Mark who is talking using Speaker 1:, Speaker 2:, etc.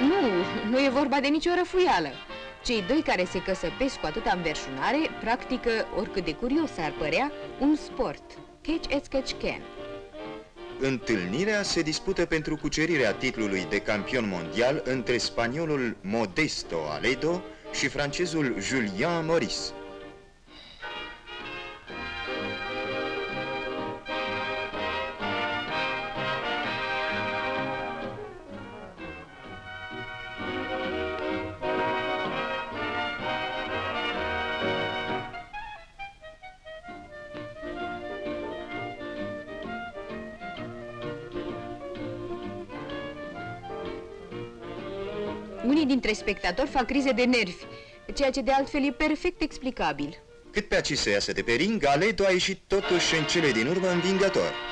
Speaker 1: Nu, nu e vorba de nicio răfuială. Cei doi care se căsăpesc cu atâta înverșunare practică, oricât de curios ar părea, un sport. Catch as catch can.
Speaker 2: Întâlnirea se dispută pentru cucerirea titlului de campion mondial între spaniolul Modesto Aledo și francezul Julien Maurice.
Speaker 1: Unii dintre spectatori fac crize de nervi, ceea ce de altfel e perfect explicabil.
Speaker 2: Cât pe aci să iasă de pe ring, Aledo a ieșit totuși în cele din urmă învingător.